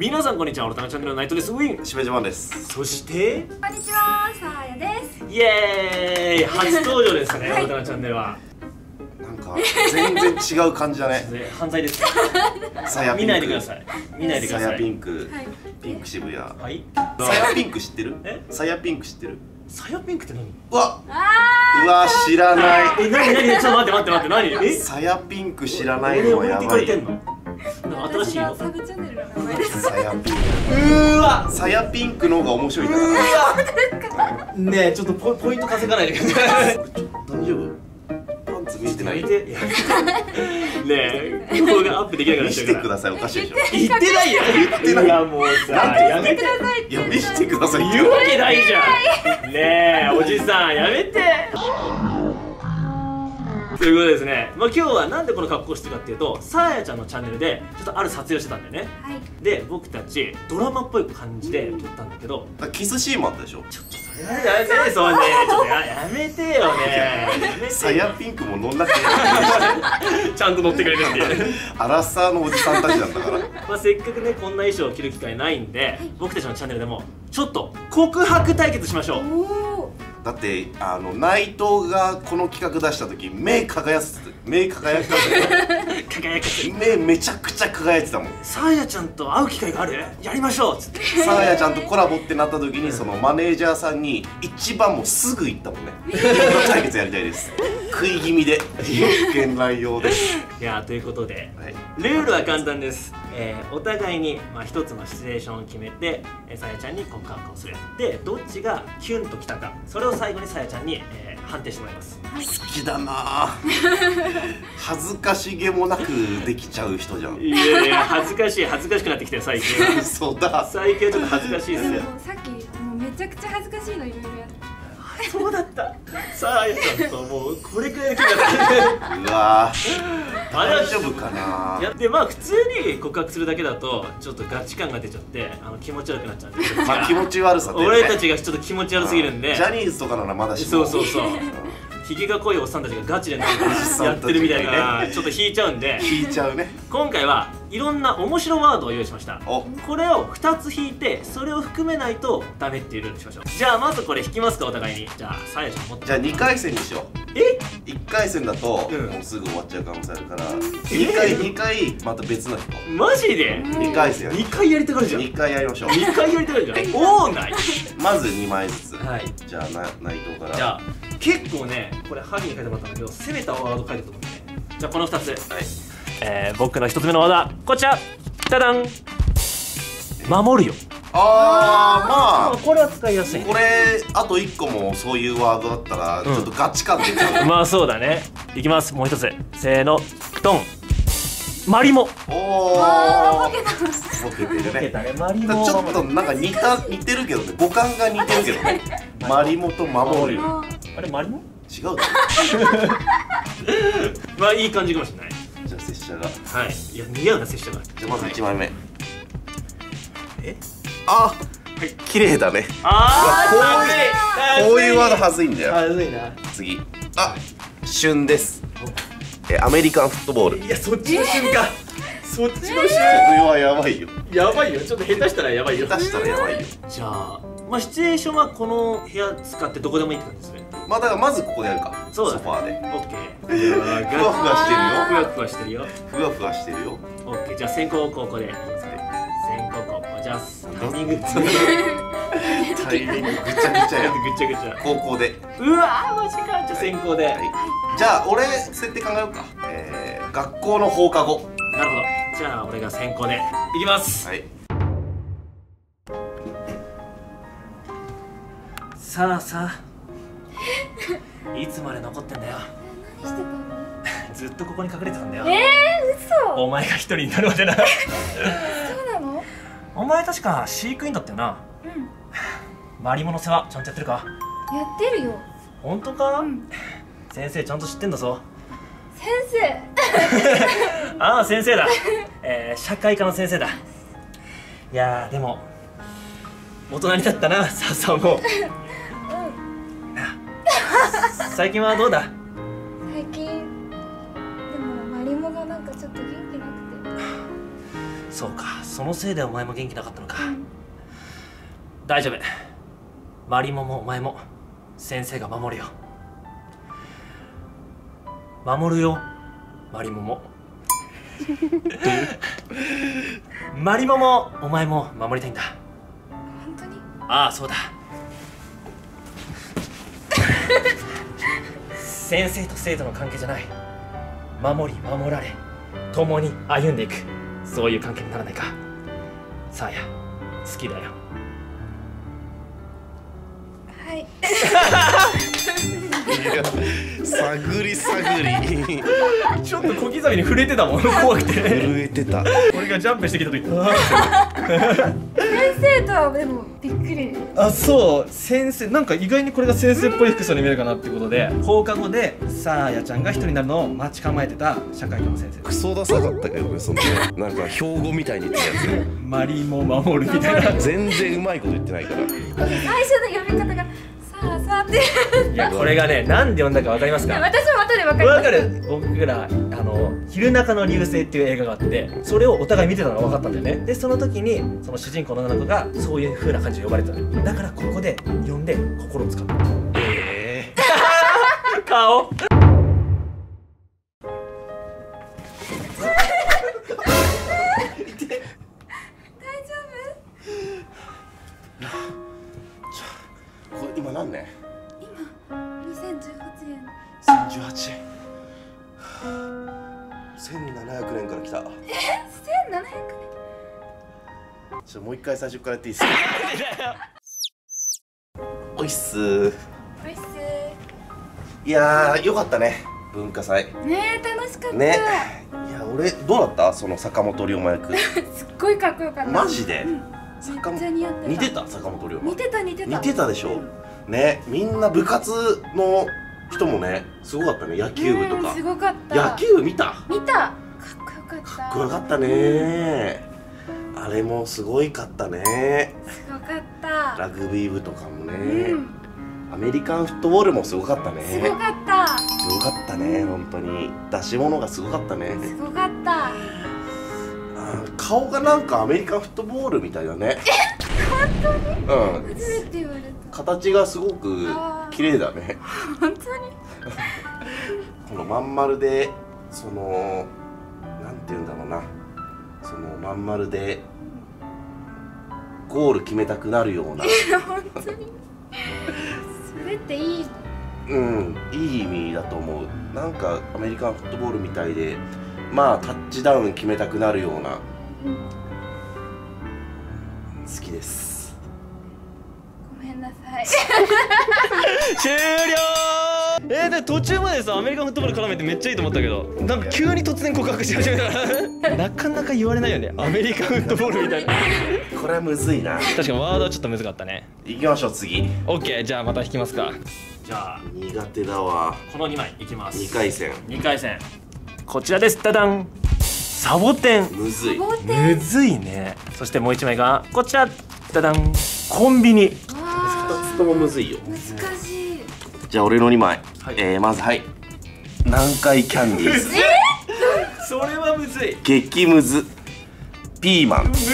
皆さんこんにちはオルタナチャンネルのナイトです。ウィンしべじまんです。そしてこんにちは、さあやです。イエーイ 初登場ですね、はい。オルタナチャンネルは。なんか全然違う感じだね。ね犯罪です。さやピンク。見ないでください。見ないでくだささいやピンク。はい。ピンク渋谷。さはい。やピンク知ってる？え？さやピンク知ってる？さやピンクって何？うわあうわ知らない。え、なになにちょっと待って待って待って何？え？さやピンク知らないのはや俺ばいよ新しいの。私がサブチャンネルの名前です。さやピンうーわ。クさやピンクの方が面白いんだからねえちょっとポポイント稼がないでください。大丈夫？パンツ見えてない？て。ねえこれがアップできなくな見っちゃうから。せてくださいおかしいでしょ。言ってないよ。言ってない。やもうさやめて。いや見せてください。言うわけないじゃん。ねえおじさんやめてということでですね、まあ、今日はなんでこの格好してるかっていうとさあやちゃんのチャンネルでちょっとある撮影をしてたんだよね。はい。で僕たちドラマっぽい感じで撮ったんだけど。キスシーンもあったでしょ？ちょっとそれはやめてそうね。ちょっとややめてよね。さやピンクも乗んなくて。ちゃんと乗ってくれるっていう。アラサーのおじさんたちなんだから。まあ、せっかくねこんな衣装を着る機会ないんで、僕たちのチャンネルでもちょっと告白対決しましょう。だってあの内藤がこの企画出した時目輝す目輝か輝かせる 目めちゃくちゃ輝いてたもん。さあやちゃんと会う機会がある？やりましょうっつって。さあやちゃんとコラボってなった時にそのマネージャーさんに一番もうすぐ行ったもんね。対決やりたいです食い気味で一見乱用です。いやーということではい。ルールは簡単です、えーお互いに、まあ、一つのシチュエーションを決めてえーさやちゃんに告白をする。でどっちがキュンときたかそれを最後にさやちゃんに、えー判定してもらいます。好きだな。あ 恥ずかしげもなくできちゃう人じゃん。いやいや恥ずかしい恥ずかしくなってきてよ最近は。そうだ。最近はちょっと恥ずかしいですよ。さっきもうめちゃくちゃ恥ずかしいのいろいろやって。そうだった。さあやちゃんともうこれくらいの距離だうわ大丈夫かな。いやでまあ普通に告白するだけだとちょっとガチ感が出ちゃってあの気持ち悪くなっちゃう。んでまあ 気持ち悪さで、ね、俺たちがちょっと気持ち悪すぎるんで。ジャニーズとかならまだしも。そうそうそう。ひげが濃いおっさんたちがガチで やってるみたいなちょっと引いちゃうんで。引いちゃうね。今回はいろんな面白ワードを用意しました。お。これを2つ引いてそれを含めないとダメっていうルールにしましょう。じゃあまずこれ引きますかお互いに。じゃあさやちゃん持って。じゃあ2回戦にしよう。え？1回戦だと、うん。もうすぐ終わっちゃう可能性あるから2回2回また別の人マジで？2回戦2回やりたがるじゃん。2回やりましょう。2回やりたがるじゃん。おーないまず2枚ずつ、はい。じゃあな内藤から。じゃあ結構ねこれ萩に書いてもらったんだけど攻めたワード書いてると思うんでね。じゃあこの2つ。はいえー、僕の1つ目のワードはこちら。ダダン。守るよ。あーまこれは使いやすい。あこれあと1個もそういうワードだったら、ん。ちょっとガチ感出ちゃう。まあそうだね。いきます。もう一つ。せーの。ドン。マリモ。おあおボケてるね。ね。マリちょっとなんか似た似てるけどね。五感が似てるけどね。マリモと守るああれマリモ？違う まあいい感じかもしれないじゃあ拙者がはい。いや似合うな拙者がじゃあまず1枚目。え？あ綺麗だね。あーこういうワードはずいんだよ。はずいな。次。あ旬です。えアメリカンフットボール。こいやそっちの瞬間。そっちの瞬れはやばいよ。間やばいよ。ちょっと下手したらやばいよ。下手したらやばいよ。じゃあまあシチュエーションはこの部屋使ってどこでもいいって感じですねまあだからまずここでやるか。そうだソファーで。オッケーふわふわしてるよ。ふわふわしてるよ。ふわふわしてるよ。オッケーじゃあ先攻後攻で。先攻後攻。じゃあタイミングぐタイミングぐちゃぐちゃや。ちゃぐちゃ。高校で。うわーマジか。じゃあ先攻で、はい。じゃあ俺設定考えようか。えー、学校の放課後。なるほど。じゃあ俺が先攻で。いきます、はい。さあさあいつまで残ってんだよ。何してたの？ずっとここに隠れてたんだよ。えー、嘘。お前が一人になるまでなそうなの？お前確か飼育員だったよな。うん。マリモの世話ちゃんとやってるか？やってるよ。本当か、うん。先生ちゃんと知ってんだぞ。先生。ああ先生だ、えー、社会科の先生だ。いやーでも大人になったなさあさあも。う最近はどうだ？最近でもマリモがなんかちょっと元気なくて。そうかそそのせいでお前も元気なかったのか、大丈夫。マリモもお前も先生が守るよ。守るよマリモも。マリモもお前も守りたいんだ。本当に？ああそうだ先生と生徒の関係じゃない。守り守られ共に歩んでいく。そういう関係にならないか。さあや好きだよ。はい 探り探り。ちょっと小刻みに震えてたもん。怖くて。震えてた。俺がジャンプしてきた時。先生とはでもびっくり。あそう。先生。なんか意外にこれが先生っぽい服装に見えるかなってことで放課後でさあやちゃんが一人になるのを待ち構えてた社会科の先生。クソダサかったけどねそのねなんか標語みたいに言ってたやマリモ守るみたいな。つ 全然うまいこと言ってないから。最初の呼び方がさあさあって。いやこれがねなんで読んだかわかりますか？私も後で分かります。わかる。僕らあの「昼中の流星」っていう映画があってそれをお互い見てたのが分かったんだよね。でその時にその主人公の女の子がそういう風な感じで呼ばれてたのよ。だからここで呼んで心をつかむえ 顔最初からやっていいですか？おいっすー。おいっすいやーよかったね。文化祭。ねえ楽しかった、ね。いや俺どうだった？その坂本龍馬役。すっごいかっこよかった。マジで？うん。め坂っちゃ似てた。似てた？坂本龍馬。似てた似てた。似てたでしょ？ね。みんな部活の人もねすごかったね。野球部とか。うんすごかった。野球部見た？見た。かっこよかった。かっこよかったねあれもすごいかったね。すごかった。ラグビー部とかもね、うん。アメリカンフットボールもすごかったね。すごかった。すごかったね本当に。出し物がすごかったね。すごかった。顔がなんかアメリカンフットボールみたいだね。うん。初めて言われた。形がすごく綺麗だね。本当に？このまん丸でそのなんて言うんだろうなそのまん丸でゴール決めたくなるような。本当に。それっていい。うんいい意味だと思う。なんかアメリカンフットボールみたいでまあタッチダウン決めたくなるような。好きです。ごめんなさい。終了えー、で途中までさアメリカンフットボール絡めてめっちゃいいと思ったけどなんか急に突然告白し始めた。なかなか言われないよねアメリカンフットボールみたいな。これはむずいな。確かにワードはちょっと難かったね。行きましょう次。OK じゃあまた引きますか。じゃあ苦手だわ。この2枚いきます。2回戦。2回戦。こちらです。ダダンサボテン。むずい。むずいね。そしてもう1枚がこちら。ダダンコンビニ。あ2つともむずいよ。ー難しい。じゃあ俺の2枚、はい。えー、まずはい。南海キャンディーズ。それはむずい。激ムズ。ピーマン。むず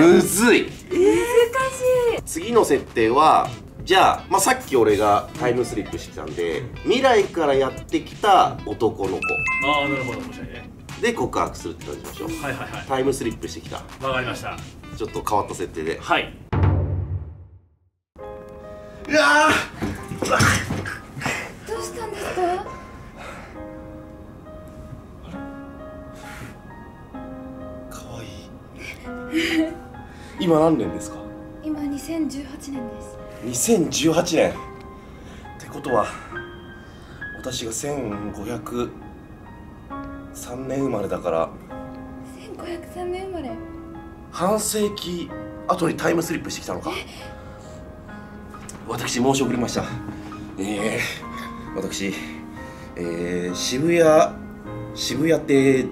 むずい。難しい。次の設定はじゃあ、まあ、さっき俺がタイムスリップしてたんで未来からやってきた男の子。ああなるほど面白いね。で告白するって感じましょう。はいはいはい。タイムスリップしてきた。わかりました。ちょっと変わった設定で。はい。うわど 今何年ですか？今2018年です。2018年。ってことは私が1503年生まれだから。1503年生まれ。半世紀後にタイムスリップしてきたのか。私申し遅れました。えー、私、えー、渋谷渋谷亭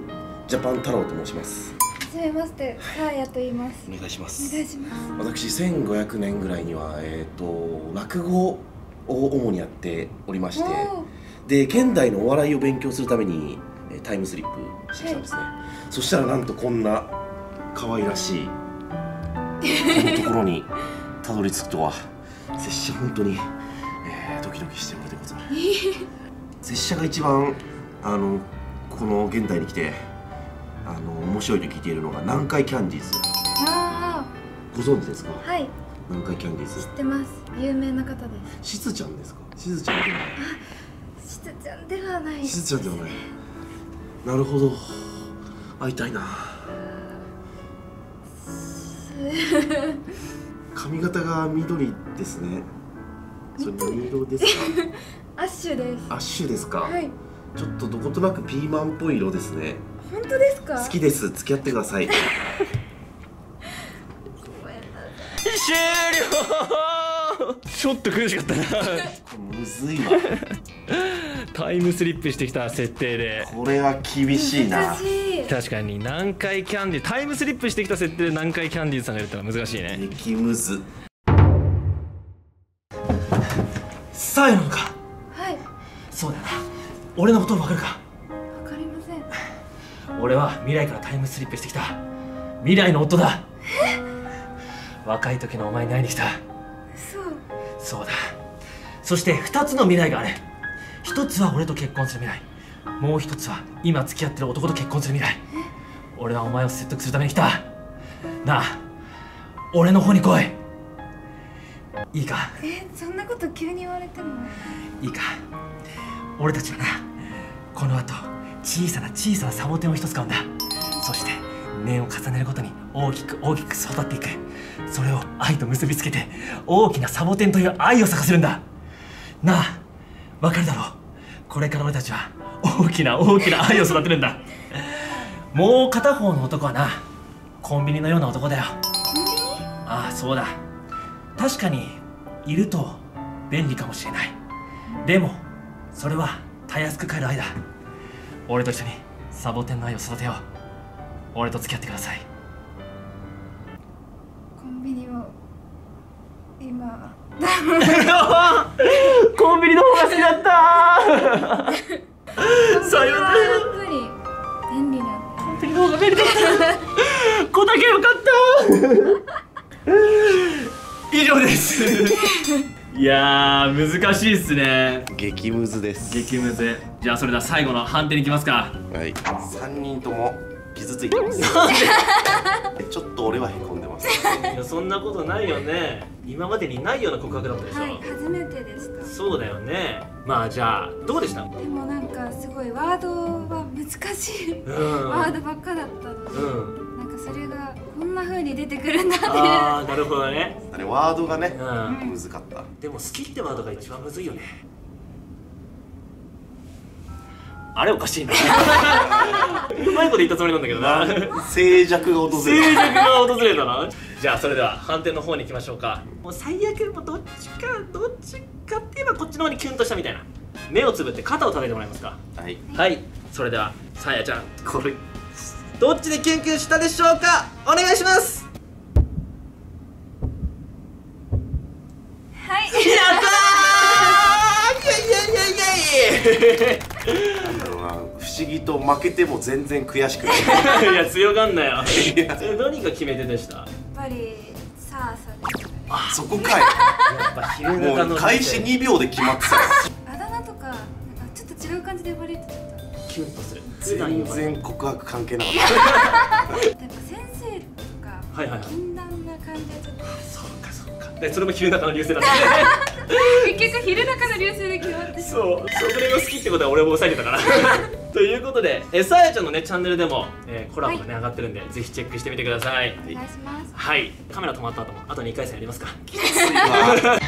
ジャパン太郎と申しますめましてサーヤと言います。お願いしまおす願いします。私1500年ぐらいにはえっ、と落語を主にやっておりましておー。で現代のお笑いを勉強するためにえータイムスリップしてきたんですね、そしたらなんとこんな可愛らしいこのところにたどり着くとは拙者本当に、えードキドキしておるでござる。拙者が一番あのこの現代に来てあの面白いと聞いているのが南海キャンディーズ。あご存知ですか？あはい。南海キャンディーズ。知ってます。有名な方です。しずちゃんですか？しずちゃんではしずちゃんではないしずちゃんではない。なるほど。会いたいな。髪型が緑ですね。それ何色ですか？アッシュです。アッシュですか、はい。ちょっとどことなくピーマンっぽい色ですね本当ですか？好きです。付き合ってください。終了。ちょっと苦しかったな。むずいわ。タイムスリップしてきた設定で。これは厳しいな。難しい。確かに南海キャンディータイムスリップしてきた設定で南海キャンディーズさんがいるってのは難しいね。激ムズ。さあやのか。はい。そうだよな。俺のこと分かるか？俺は未来からタイムスリップしてきた。未来の夫だ。若い時のお前に会いに来た。そうそうだ。そして2つの未来がある。1つは俺と結婚する未来。もう1つは今付き合ってる男と結婚する未来。俺はお前を説得するために来た。なあ俺の方に来い。いいか？えそんなこと急に言われても。いいか？俺たちはなこの後小さな小さなサボテンを一つ買うんだ。そして年を重ねるごとに大きく大きく育っていく。それを愛と結びつけて大きなサボテンという愛を咲かせるんだ。なあわかるだろう。これから俺たちは大きな大きな愛を育てるんだ。もう片方の男はなコンビニのような男だよ。ああそうだ。確かにいると便利かもしれない。でもそれはたやすく帰る愛だ俺と一緒にサボテンの愛を育てよう。俺と付き合ってください。コンビニを今。コンビニの方が好きだった。さよならやっぱり便利な。んでコンビニの方が便利だった。子だけよかったいやー難しいっすね。激ムズです。激ムズ。じゃあそれでは最後の判定に行きますか。はい。3人とも傷ついてます。ちょっと俺はへこんでます。いやそんなことないよね。今までにないような告白だったでしょ、はい初めてでした。そうだよね。まあじゃあどうでした？でもなんかすごいワードは難しい。うん。ワードばっかだったので、うん。なんかそれがな風に出てくるんだってああなるほどね。あれワードがねうん。むずかった。でも好きってワードが一番むずいよね。あれおかしいな うまいこと言ったつもりなんだけどな。静寂が訪静れる寂が訪れたな。じゃあそれでは判定の方に行きましょうか。もう最悪もうどっちかどっちかって言えばこっちの方にキュンとしたみたいな。目をつぶって肩を叩いてもらえますか。はい。はい。それではさやちゃん。これどっちでキュンキュンしたでしょうか？お願いします。はい。やったー！イエイイエイイエイイエイ不思議と負けても全然悔しくないいや強がんなよそれ何が決め手でしたやっぱりさあさですそこかいやっぱ昼も中のう開始2秒で決まってたよあだ名とかなんかちょっと違う感じで呼ばれてたキュンとする全然告白関係なかっなんか先生とかはいはいはい。禁断な感じでちょっとそうかそうか。でそれも昼中の流星だった 結局昼中の流星で決まってそうそれが好きってことは俺も抑えてたから。ということでえさやちゃんのねチャンネルでも、えーコラボがね、上がってるんでぜひチェックしてみてください。お願いします。はい。カメラ止まった後もあと2回戦やりますか。た きついわ